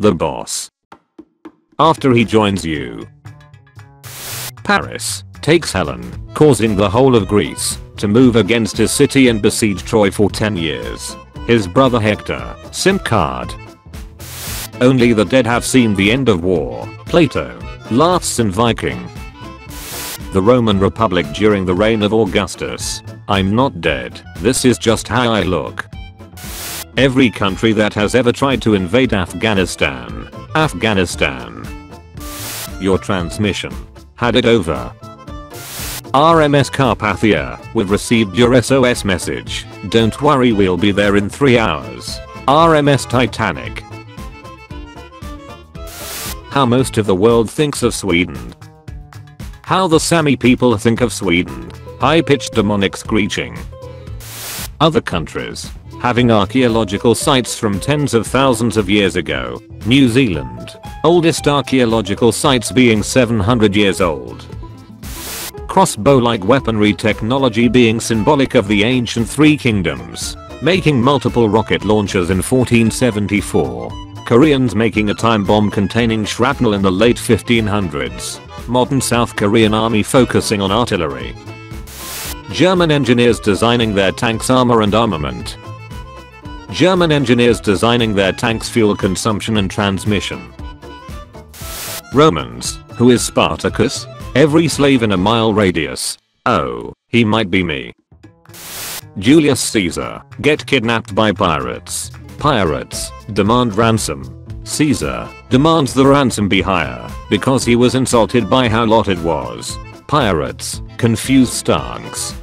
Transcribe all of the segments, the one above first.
the boss. After he joins you. Paris takes Helen, causing the whole of Greece to move against his city and besiege Troy for 10 years. His brother Hector, simp card. Only the dead have seen the end of war, Plato, laughs in Viking. The Roman Republic during the reign of Augustus. I'm not dead, this is just how I look. Every country that has ever tried to invade Afghanistan. Afghanistan. Your transmission. Had it over. RMS Carpathia, we've received your SOS message. Don't worry we'll be there in 3 hours. RMS Titanic. How most of the world thinks of Sweden. How the Sami people think of Sweden. High pitched demonic screeching. Other countries having archaeological sites from tens of thousands of years ago. New Zealand. Oldest archaeological sites being 700 years old. Crossbow-like weaponry technology being symbolic of the ancient Three Kingdoms. Making multiple rocket launchers in 1474. Koreans making a time bomb containing shrapnel in the late 1500s. Modern South Korean army focusing on artillery. German engineers designing their tanks armor and armament. German engineers designing their tanks fuel consumption and transmission. Romans, who is Spartacus? Every slave in a mile radius. Oh, he might be me. Julius Caesar, get kidnapped by pirates. Pirates, demand ransom. Caesar, demands the ransom be higher, because he was insulted by how lot it was. Pirates, confused stance.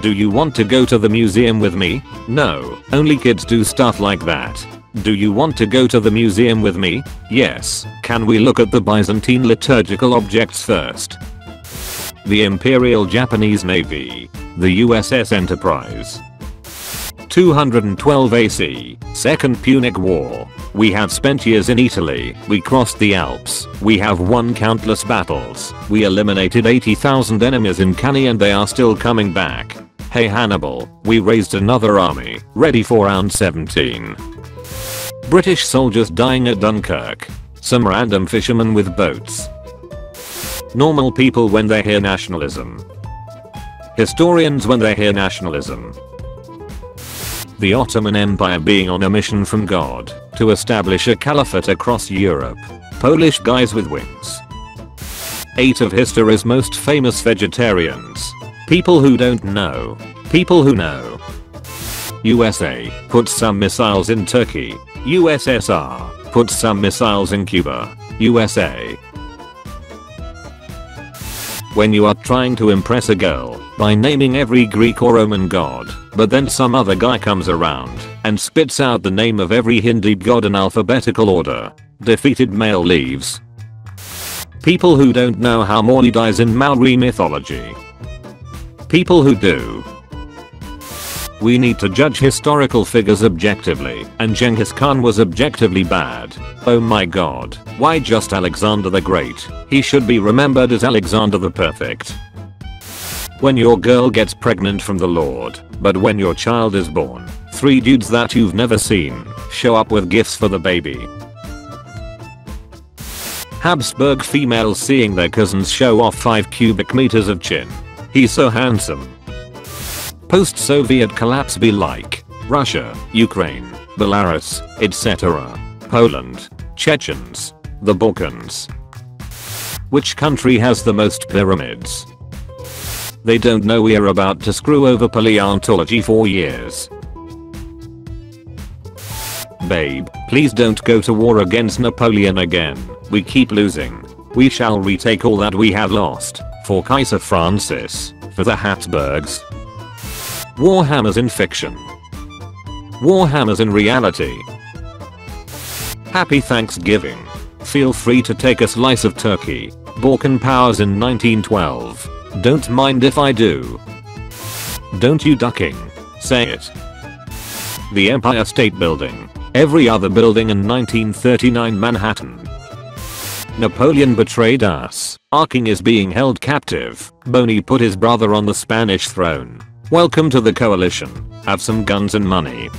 Do you want to go to the museum with me? No, only kids do stuff like that. Do you want to go to the museum with me? Yes. Can we look at the Byzantine liturgical objects first? The Imperial Japanese Navy. The USS Enterprise. 212 AC. Second Punic War. We have spent years in Italy, we crossed the Alps, we have won countless battles, we eliminated 80,000 enemies in Cannae and they are still coming back. Hey Hannibal, we raised another army, ready for round 17. British soldiers dying at Dunkirk. Some random fishermen with boats. Normal people when they hear nationalism. Historians when they hear nationalism. The Ottoman Empire being on a mission from God to establish a caliphate across Europe. Polish guys with wings. 8 of history's most famous vegetarians. People who don't know. People who know. USA puts some missiles in Turkey. USSR puts some missiles in Cuba. USA. When you are trying to impress a girl by naming every Greek or Roman god, but then some other guy comes around and spits out the name of every Hindu god in alphabetical order. Defeated male leaves. People who don't know how Maui dies in Maori mythology. People who do. We need to judge historical figures objectively, and Genghis Khan was objectively bad. Oh my god, why just Alexander the Great? He should be remembered as Alexander the Perfect. When your girl gets pregnant from the Lord, but when your child is born, three dudes that you've never seen show up with gifts for the baby. Habsburg females seeing their cousins show off 5 cubic meters of chin. He's so handsome. Post-Soviet collapse be like Russia, Ukraine, Belarus, etc. Poland, Chechens, the Balkans. Which country has the most pyramids? They don't know we're about to screw over paleontology for years. Babe, please don't go to war against Napoleon again. We keep losing. We shall retake all that we have lost. For Kaiser Francis. For the Habsburgs. Warhammers in fiction. Warhammers in reality. Happy Thanksgiving. Feel free to take a slice of turkey. Balkan powers in 1912. Don't mind if I do. Don't you ducking. Say it. The Empire State Building. Every other building in 1939 Manhattan. Napoleon betrayed us. Our king is being held captive. Boney put his brother on the Spanish throne. Welcome to the coalition. Have some guns and money.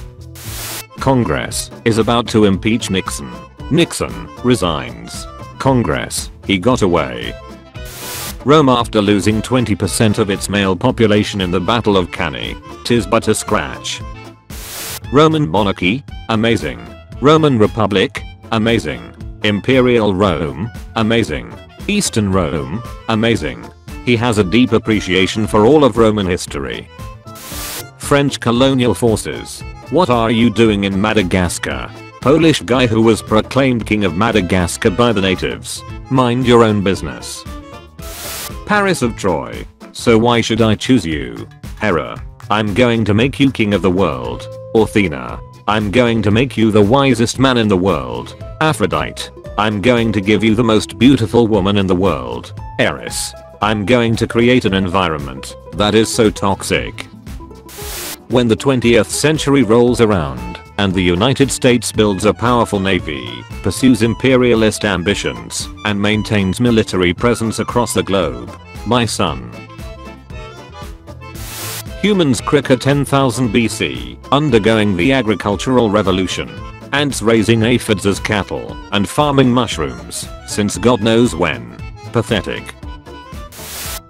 Congress is about to impeach Nixon. Nixon resigns. Congress, he got away. Rome after losing 20% of its male population in the Battle of Cannae, tis but a scratch. Roman monarchy, amazing. Roman Republic, amazing. Imperial Rome, amazing. Eastern Rome, amazing. He has a deep appreciation for all of Roman history. French colonial forces. What are you doing in Madagascar? Polish guy who was proclaimed king of Madagascar by the natives. Mind your own business. Paris of Troy. So why should I choose you? Hera. I'm going to make you king of the world. Athena. I'm going to make you the wisest man in the world. Aphrodite. I'm going to give you the most beautiful woman in the world. Eris. I'm going to create an environment that is so toxic. When the 20th century rolls around and the United States builds a powerful navy, pursues imperialist ambitions, and maintains military presence across the globe, my son. Humans cricket 10,000 BC, undergoing the agricultural revolution. Ants raising aphids as cattle, and farming mushrooms, since god knows when. Pathetic.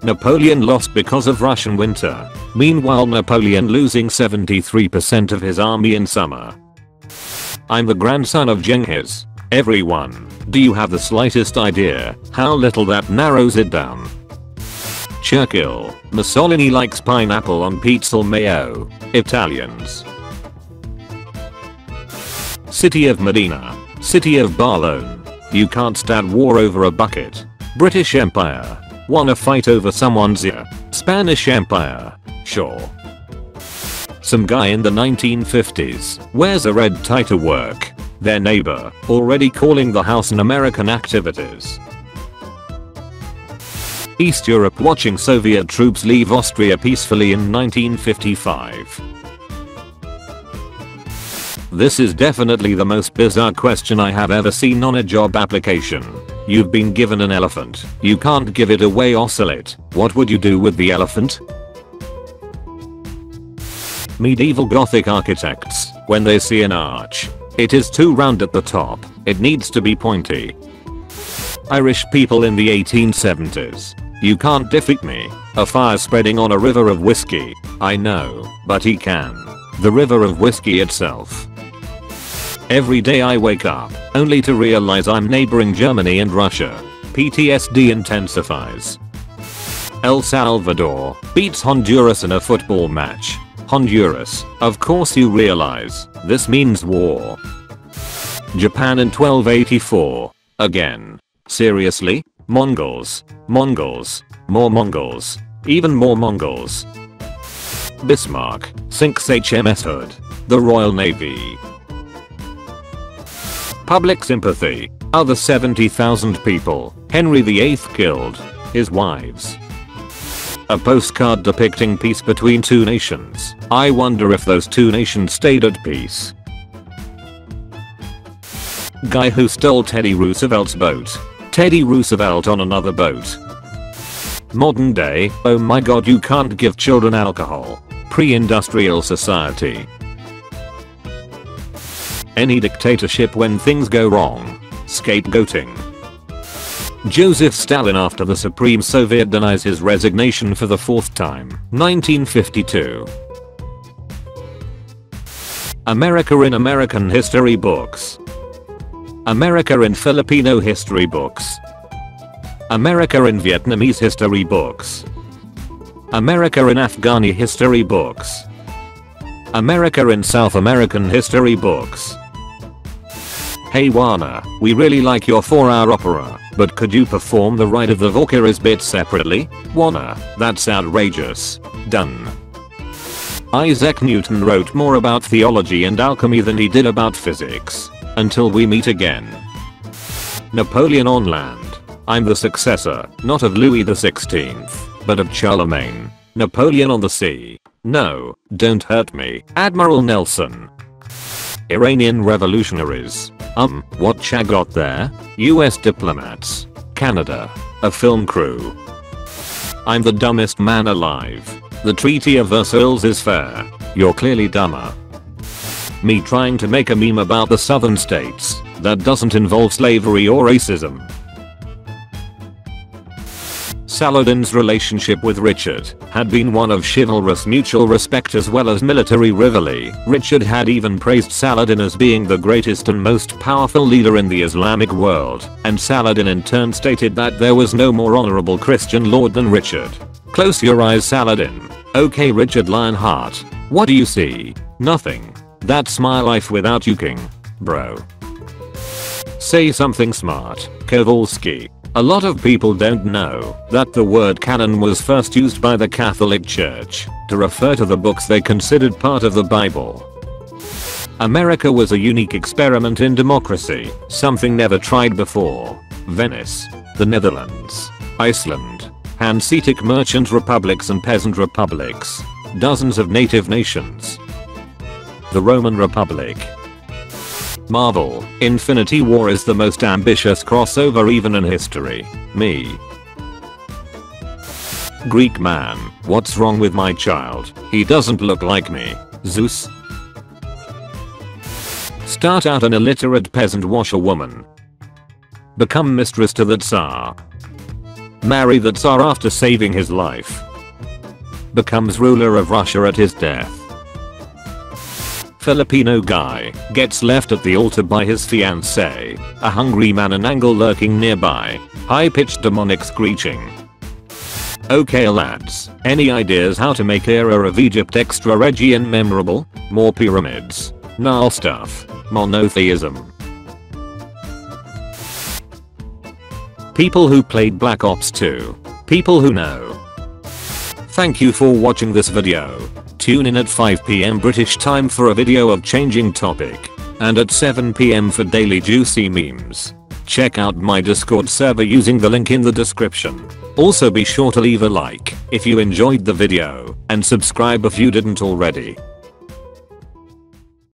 Napoleon lost because of Russian winter. Meanwhile Napoleon losing 73% of his army in summer. I'm the grandson of Genghis. Everyone, do you have the slightest idea how little that narrows it down? Churchill, Mussolini likes pineapple on pizza mayo. Italians. City of Modena. City of Bologna. You can't stand war over a bucket. British Empire. Wanna fight over someone's ear. Spanish Empire. Sure. Some guy in the 1950s wears a red tie to work. Their neighbor already calling the house Un-American activities. East Europe watching Soviet troops leave Austria peacefully in 1955. This is definitely the most bizarre question I have ever seen on a job application. You've been given an elephant. You can't give it away it. What would you do with the elephant? Medieval Gothic architects, when they see an arch, it is too round at the top, it needs to be pointy. Irish people in the 1870s. You can't defeat me. A fire spreading on a river of whiskey. I know, but he can. The river of whiskey itself. Every day I wake up, only to realize I'm neighboring Germany and Russia. PTSD intensifies. El Salvador beats Honduras in a football match. Honduras, of course you realize, this means war. Japan in 1284. Again. Seriously? Mongols. Mongols. More Mongols. Even more Mongols. Bismarck sinks HMS Hood. The Royal Navy. Public sympathy. Other 70,000 people. Henry VIII killed. His wives. A postcard depicting peace between two nations. I wonder if those two nations stayed at peace. Guy who stole Teddy Roosevelt's boat. Teddy Roosevelt on another boat. Modern day, oh my god you can't give children alcohol. Pre-industrial society. Any dictatorship when things go wrong. Scapegoating. Joseph Stalin after the Supreme Soviet denies his resignation for the fourth time. 1952. America in American history books. America in Filipino history books. America in Vietnamese history books. America in Afghani history books. America in South American history books. Hey Wagner, we really like your 4 hour opera, but could you perform the Ride of the Valkyries bit separately? Wagner, that's outrageous. Done. Isaac Newton wrote more about theology and alchemy than he did about physics. Until we meet again. Napoleon on land. I'm the successor, not of Louis XVI, but of Charlemagne. Napoleon on the sea. No, don't hurt me, Admiral Nelson. Iranian revolutionaries. Um, what Cha got there? US diplomats. Canada. A film crew. I'm the dumbest man alive. The Treaty of Versailles is fair. You're clearly dumber. Me trying to make a meme about the southern states. that doesn't involve slavery or racism. Saladin's relationship with Richard had been one of chivalrous mutual respect as well as military rivalry. Richard had even praised Saladin as being the greatest and most powerful leader in the Islamic world, and Saladin in turn stated that there was no more honorable Christian lord than Richard. Close your eyes Saladin. Okay Richard Lionheart. What do you see? Nothing. That's my life without you king. Bro. Say something smart, Kowalski. A lot of people don't know that the word canon was first used by the Catholic Church to refer to the books they considered part of the Bible. America was a unique experiment in democracy, something never tried before. Venice, the Netherlands, Iceland, Hanseatic merchant republics and peasant republics, dozens of native nations. The Roman Republic, Marvel, Infinity War is the most ambitious crossover even in history. Me. Greek man, what's wrong with my child? He doesn't look like me. Zeus. Start out an illiterate peasant washerwoman. Become mistress to the Tsar. Marry the Tsar after saving his life. Becomes ruler of Russia at his death. Filipino guy gets left at the altar by his fiancée, a hungry manananggal lurking nearby, high-pitched demonic screeching. Okay lads, any ideas how to make era of Egypt extra reggy and memorable? More pyramids. Nile stuff. Monotheism. People who played Black Ops 2. People who know. Thank you for watching this video. Tune in at 5pm British time for a video of changing topic. And at 7pm for daily juicy memes. Check out my discord server using the link in the description. Also be sure to leave a like if you enjoyed the video and subscribe if you didn't already.